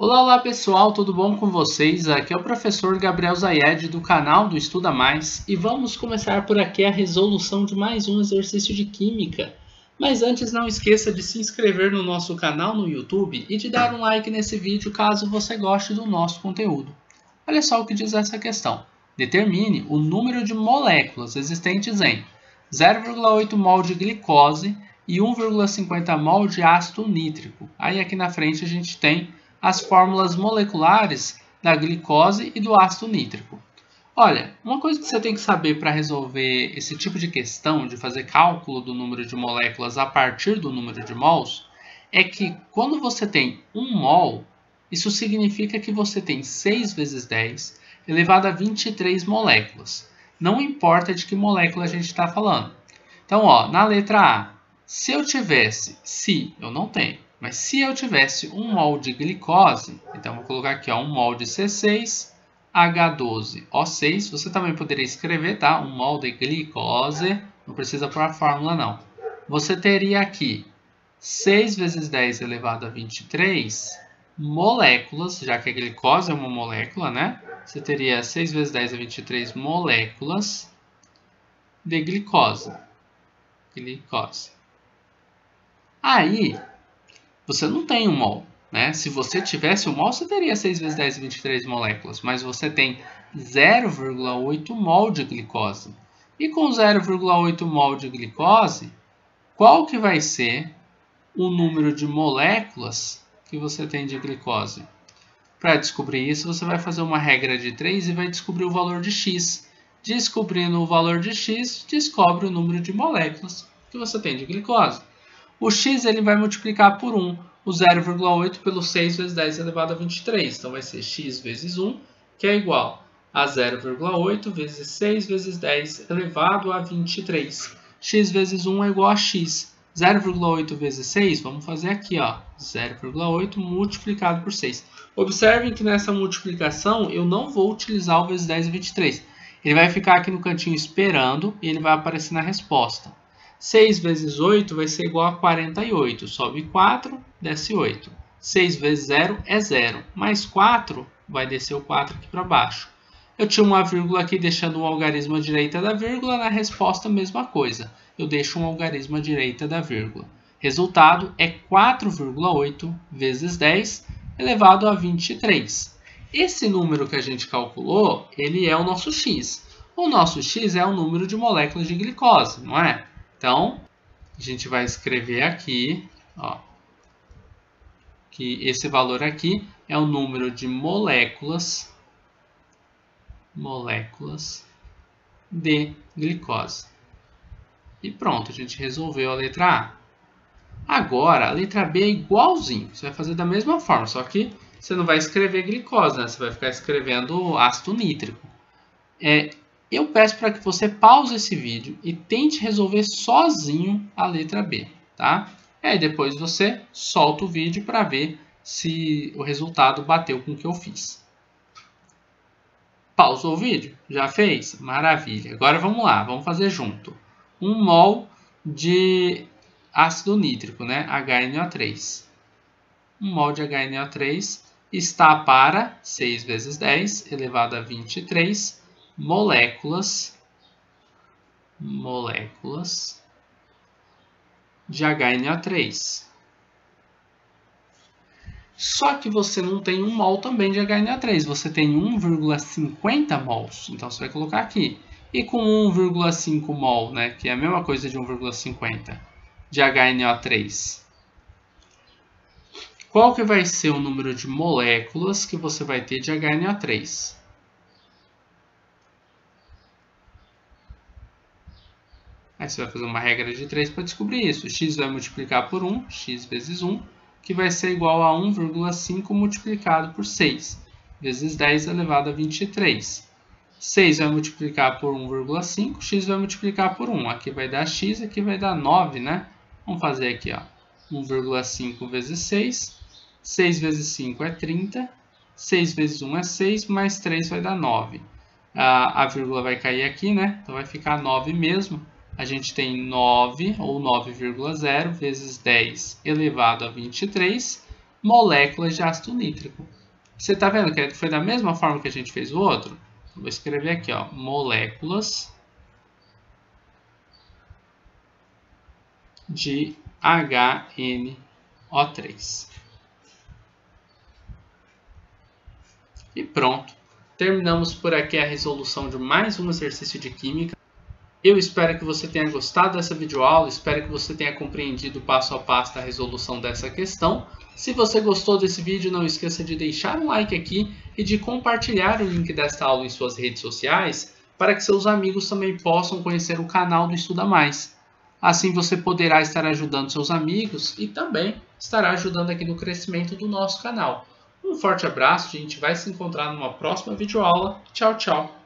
Olá, olá pessoal, tudo bom com vocês? Aqui é o professor Gabriel Zayed do canal do Estuda Mais e vamos começar por aqui a resolução de mais um exercício de Química. Mas antes não esqueça de se inscrever no nosso canal no YouTube e de dar um like nesse vídeo caso você goste do nosso conteúdo. Olha só o que diz essa questão. Determine o número de moléculas existentes em 0,8 mol de glicose e 1,50 mol de ácido nítrico. Aí aqui na frente a gente tem as fórmulas moleculares da glicose e do ácido nítrico. Olha, uma coisa que você tem que saber para resolver esse tipo de questão, de fazer cálculo do número de moléculas a partir do número de mols, é que quando você tem 1 mol, isso significa que você tem 6 vezes 10 elevado a 23 moléculas. Não importa de que molécula a gente está falando. Então, ó, na letra A, se eu tivesse, se, eu não tenho, mas se eu tivesse um mol de glicose, então vou colocar aqui ó, um mol de C6, H12O6, você também poderia escrever, tá? Um mol de glicose, não precisa pôr a fórmula não. Você teria aqui 6 vezes 10 elevado a 23 moléculas, já que a glicose é uma molécula, né? Você teria 6 vezes 10 a 23 moléculas de glicose. Glicose. Aí, você não tem um mol. Né? Se você tivesse um mol, você teria 6 vezes 10 23 moléculas, mas você tem 0,8 mol de glicose. E com 0,8 mol de glicose, qual que vai ser o número de moléculas que você tem de glicose? Para descobrir isso, você vai fazer uma regra de 3 e vai descobrir o valor de x. Descobrindo o valor de x, descobre o número de moléculas que você tem de glicose. O x ele vai multiplicar por 1, o 0,8 pelo 6 vezes 10 elevado a 23. Então vai ser x vezes 1, que é igual a 0,8 vezes 6 vezes 10 elevado a 23. x vezes 1 é igual a x. 0,8 vezes 6, vamos fazer aqui, ó, 0,8 multiplicado por 6. Observem que nessa multiplicação eu não vou utilizar o vezes 10 a 23. Ele vai ficar aqui no cantinho esperando e ele vai aparecer na resposta. 6 vezes 8 vai ser igual a 48. Sobe 4, desce 8. 6 vezes 0 é 0. Mais 4 vai descer o 4 aqui para baixo. Eu tinha uma vírgula aqui deixando um algarismo à direita da vírgula. Na resposta, mesma coisa. Eu deixo um algarismo à direita da vírgula. Resultado é 4,8 vezes 10 elevado a 23. Esse número que a gente calculou, ele é o nosso x. O nosso x é o número de moléculas de glicose, não é? Então, a gente vai escrever aqui, ó, que esse valor aqui é o número de moléculas, moléculas de glicose. E pronto, a gente resolveu a letra A. Agora, a letra B é igualzinho. Você vai fazer da mesma forma, só que você não vai escrever glicose, né? Você vai ficar escrevendo ácido nítrico. É, eu peço para que você pause esse vídeo e tente resolver sozinho a letra B, tá? E aí depois você solta o vídeo para ver se o resultado bateu com o que eu fiz. Pausou o vídeo? Já fez? Maravilha. Agora vamos lá, vamos fazer junto. 1 mol de ácido nítrico, né? HNO3. 1 mol de HNO3 está para 6 vezes 10 elevado a 23 moléculas, moléculas de HNO3. Só que você não tem um mol também de HNO3, você tem 1,50 mols. Então você vai colocar aqui. E com 1,5 mol, né, que é a mesma coisa de 1,50 de HNO3. Qual que vai ser o número de moléculas que você vai ter de HNO3? Aí você vai fazer uma regra de 3 para descobrir isso. x vai multiplicar por 1, x vezes 1, que vai ser igual a 1,5 multiplicado por 6, vezes 10 elevado a 23. 6 vai multiplicar por 1,5, x vai multiplicar por 1. Aqui vai dar x, aqui vai dar 9, né? Vamos fazer aqui, ó. 1,5 vezes 6. 6 vezes 5 é 30. 6 vezes 1 é 6, mais 3 vai dar 9. A, a vírgula vai cair aqui, né? Então vai ficar 9 mesmo a gente tem 9 ou 9,0 vezes 10 elevado a 23 moléculas de ácido nítrico. Você está vendo que foi da mesma forma que a gente fez o outro? Vou escrever aqui, ó, moléculas de HNO3. E pronto. Terminamos por aqui a resolução de mais um exercício de química. Eu espero que você tenha gostado dessa videoaula, espero que você tenha compreendido passo a passo a resolução dessa questão. Se você gostou desse vídeo, não esqueça de deixar um like aqui e de compartilhar o link desta aula em suas redes sociais para que seus amigos também possam conhecer o canal do Estuda Mais. Assim você poderá estar ajudando seus amigos e também estará ajudando aqui no crescimento do nosso canal. Um forte abraço, a gente vai se encontrar numa próxima videoaula. Tchau, tchau!